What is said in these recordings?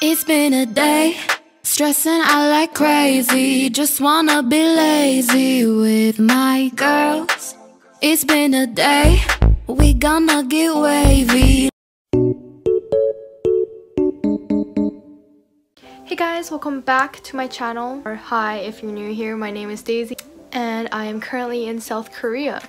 It's been a day, stressing out like crazy. Just wanna be lazy with my girls. It's been a day, we gonna get wavy. Hey guys, welcome back to my channel. Or hi if you're new here, my name is Daisy and I am currently in South Korea.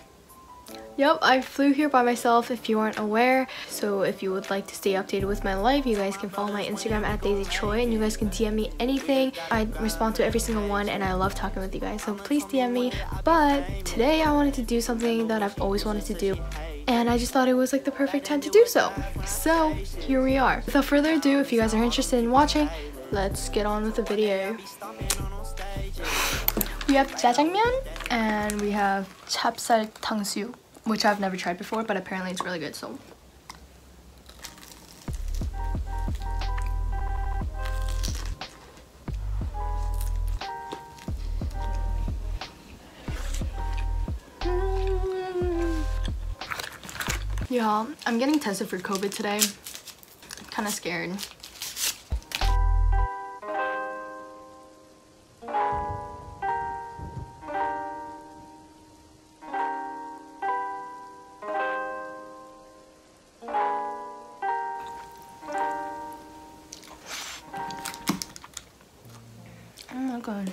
Yep, I flew here by myself if you aren't aware. So if you would like to stay updated with my life, you guys can follow my Instagram at Daisy Choi and you guys can DM me anything. I respond to every single one and I love talking with you guys. So please DM me. But today I wanted to do something that I've always wanted to do and I just thought it was like the perfect time to do so. So here we are. Without further ado, if you guys are interested in watching, let's get on with the video. We have jjajangmyeon and we have chapsal tangsu which I've never tried before, but apparently it's really good, so. Yeah, I'm getting tested for COVID today. Kind of scared. I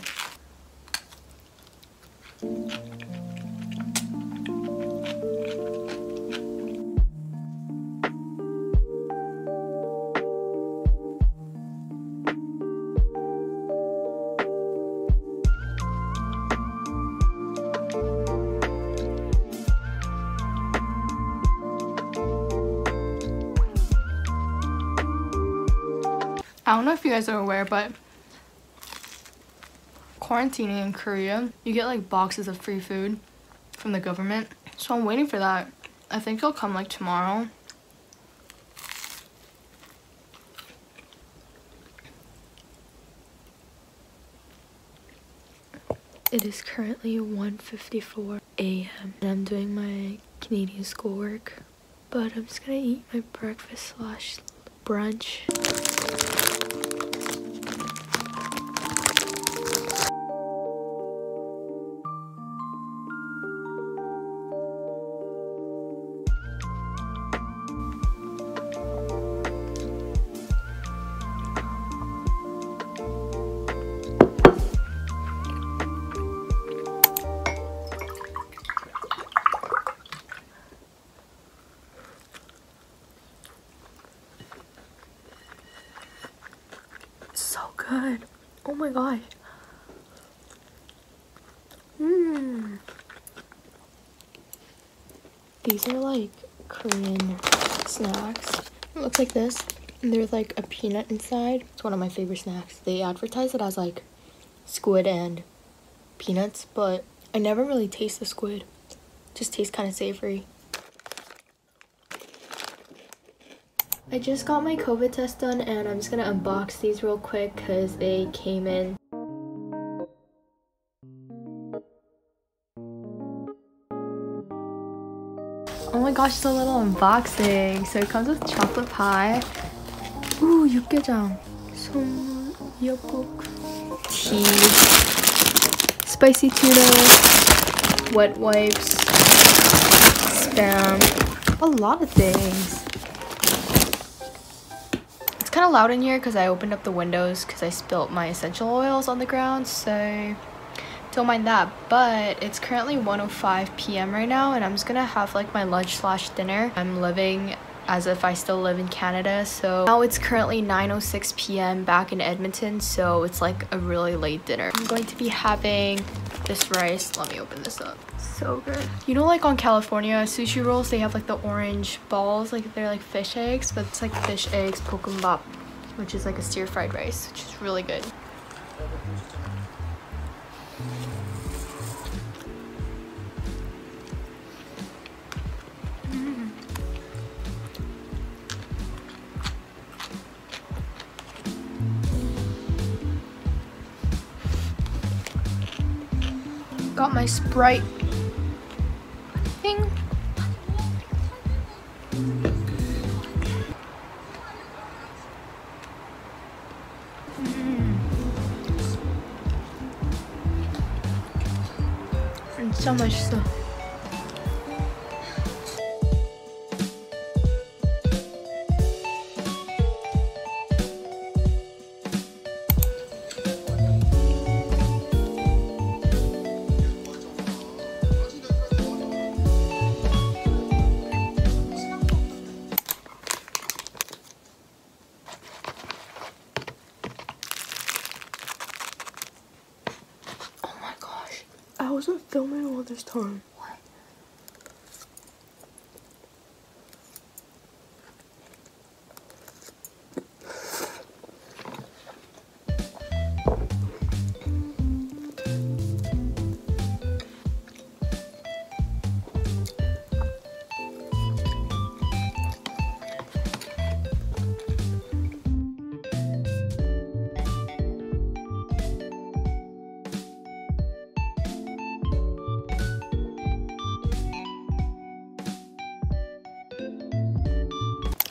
don't know if you guys are aware, but quarantining in Korea, you get like boxes of free food from the government. So I'm waiting for that. I think it'll come like tomorrow. It is currently 1.54 a.m. and I'm doing my Canadian schoolwork. But I'm just gonna eat my breakfast slash brunch. Good. Oh my god. Mmm. These are like Korean snacks. It looks like this. And there's like a peanut inside. It's one of my favorite snacks. They advertise it as like squid and peanuts, but I never really taste the squid. It just tastes kind of savory. I just got my COVID test done and I'm just gonna unbox these real quick because they came in. Oh my gosh, it's a little unboxing. So it comes with chocolate pie. Ooh, 육개장. 손역국. Tea. Spicy tuna. Wet wipes. Spam. A lot of things kind of loud in here because I opened up the windows because I spilt my essential oils on the ground, so don't mind that. But it's currently 1.05 p.m. right now, and I'm just gonna have like my lunch slash dinner. I'm living as if I still live in Canada, so now it's currently 9.06 p.m. back in Edmonton, so it's like a really late dinner. I'm going to be having this rice. Let me open this up so good. You know like on California sushi rolls, they have like the orange balls, like they're like fish eggs, but it's like fish eggs pokumbap, which is like a stir fried rice, which is really good. got my Sprite 진짜 맛있어. I wasn't filming all this time.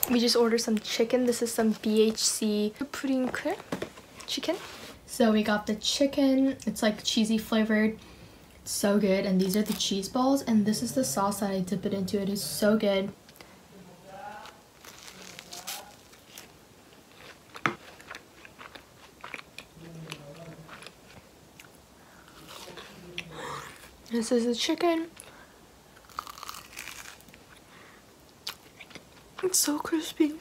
We just ordered some chicken. This is some BHC Bburinkle chicken. So we got the chicken. It's like cheesy flavored. It's so good. And these are the cheese balls. And this is the sauce that I dip it into. It is so good. This is the chicken. So crispy.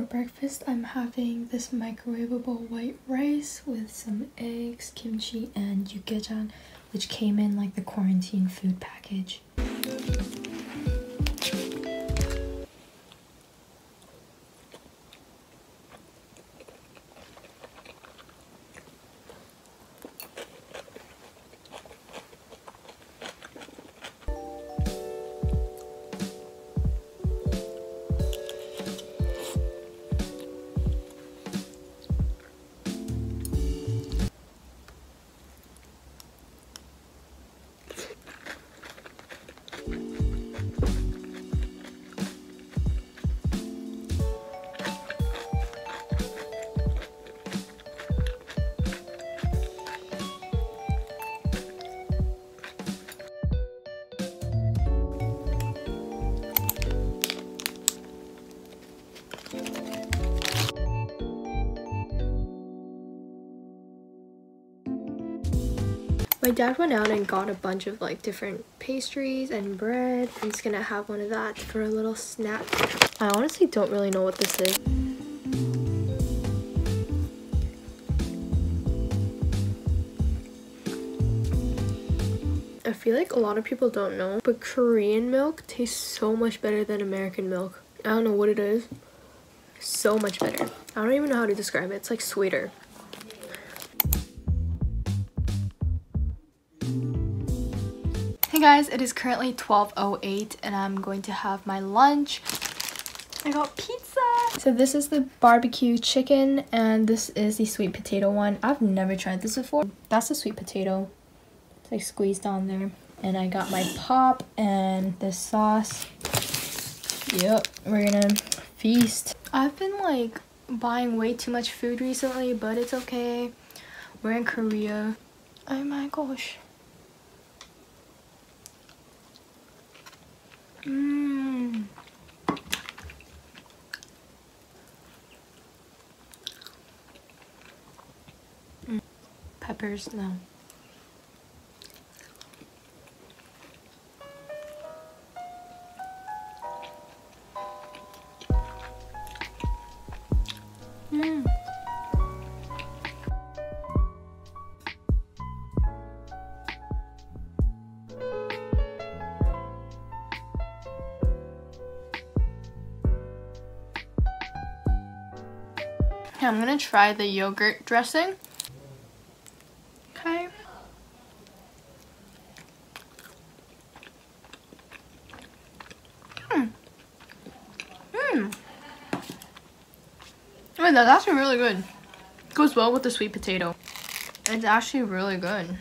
For breakfast, I'm having this microwavable white rice with some eggs, kimchi, and yukgaejang, which came in like the quarantine food package. My dad went out and got a bunch of like different pastries and bread. Just gonna have one of that for a little snack. I honestly don't really know what this is. I feel like a lot of people don't know, but Korean milk tastes so much better than American milk. I don't know what it is. So much better. I don't even know how to describe it. It's like sweeter. Guys, it is currently 12.08 and I'm going to have my lunch. I got pizza! So this is the barbecue chicken and this is the sweet potato one. I've never tried this before. That's the sweet potato. It's like squeezed on there. And I got my pop and this sauce. Yep, we're gonna feast. I've been like buying way too much food recently, but it's okay. We're in Korea. Oh my gosh. Mmm. Mm. Peppers, no. Mmm. Try the yogurt dressing. Okay. Hmm. Hmm. I mean, that's actually really good. Goes well with the sweet potato. It's actually really good.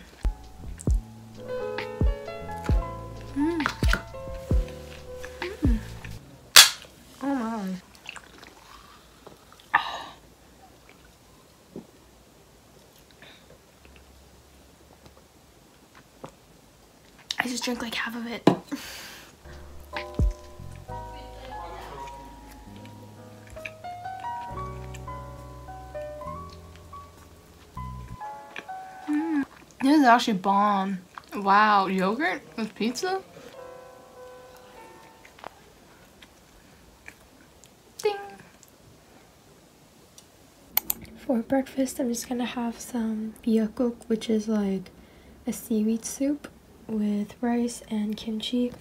I just drank like half of it. Mm. This is actually bomb. Wow, yogurt with pizza? Ding. For breakfast, I'm just gonna have some miyeokguk, which is like a seaweed soup with rice and kimchi.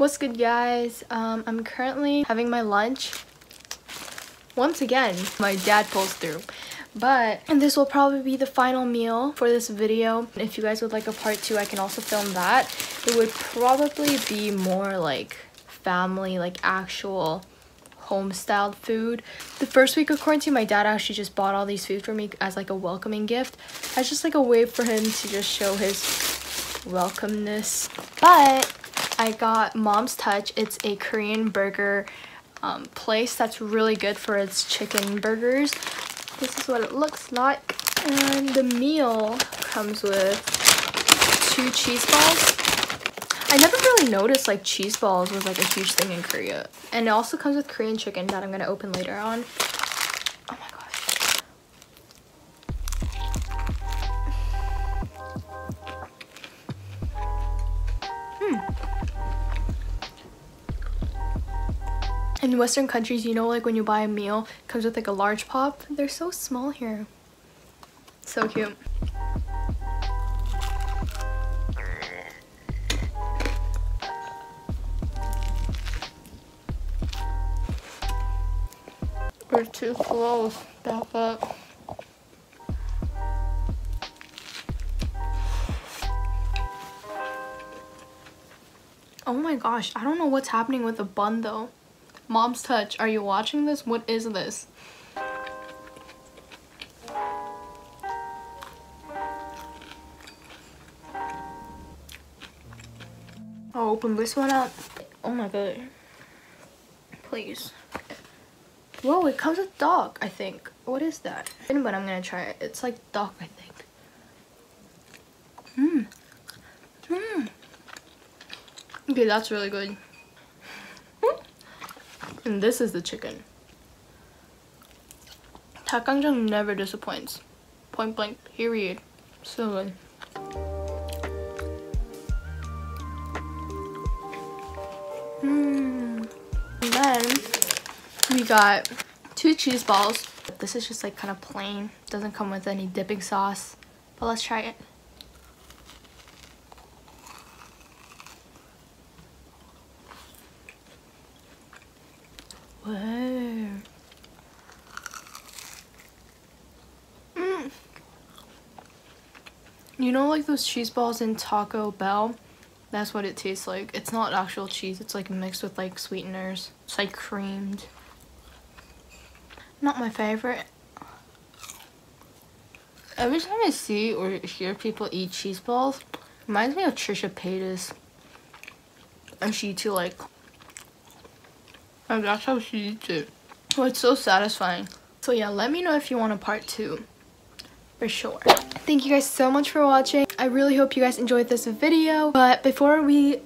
What's good guys? Um, I'm currently having my lunch. Once again, my dad pulls through. But and this will probably be the final meal for this video. If you guys would like a part two, I can also film that. It would probably be more like family, like actual home styled food. The first week of quarantine, my dad actually just bought all these food for me as like a welcoming gift. As just like a way for him to just show his welcomeness. But I got Mom's Touch. It's a Korean burger um, place that's really good for its chicken burgers. This is what it looks like. And the meal comes with two cheese balls. I never really noticed like cheese balls was like a huge thing in Korea. And it also comes with Korean chicken that I'm gonna open later on. Oh my gosh. In Western countries, you know, like when you buy a meal, comes with like a large pop. They're so small here. So cute. We're too close. Back up. Oh my gosh, I don't know what's happening with the bun though. Mom's Touch, are you watching this? What is this? I'll open this one up. Oh my god. Please. Whoa, it comes with dog, I think. What is that? But I'm gonna try it. It's like dog, I think. Mmm. Mmm. Okay, that's really good. And this is the chicken. Dakgangjeong never disappoints. Point blank, period. So good. Mm. And then we got two cheese balls. This is just like kind of plain. Doesn't come with any dipping sauce. But let's try it. Whoa. Mm. You know like those cheese balls in Taco Bell? That's what it tastes like. It's not actual cheese. It's like mixed with like sweeteners. It's like creamed. Not my favorite. Every time I see or hear people eat cheese balls, reminds me of Trisha Paytas. And she too like and that's how she eats it. Oh, it's so satisfying. So yeah, let me know if you want a part two. for sure. Thank you guys so much for watching. I really hope you guys enjoyed this video. But before we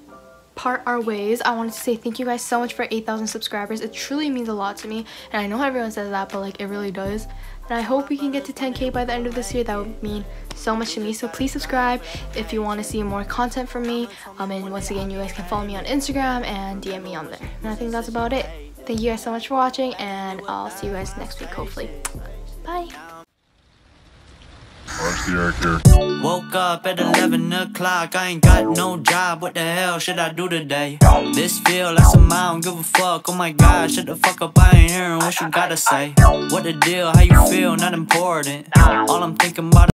part our ways i wanted to say thank you guys so much for 8,000 subscribers it truly means a lot to me and i know everyone says that but like it really does and i hope we can get to 10k by the end of this year. That would mean so much to me. So please subscribe if you want to see more content from me. Um and once again you guys can follow me on instagram and dm me on there. And i think that's about it. Thank you guys so much for watching and i'll see you guys next week hopefully. Bye Woke up at 11 o'clock, I ain't got no job, what the hell should I do today? This feel like some I don't give a fuck, oh my god, shut the fuck up, I ain't hearing what you gotta say. What the deal, how you feel, not important. All I'm thinking about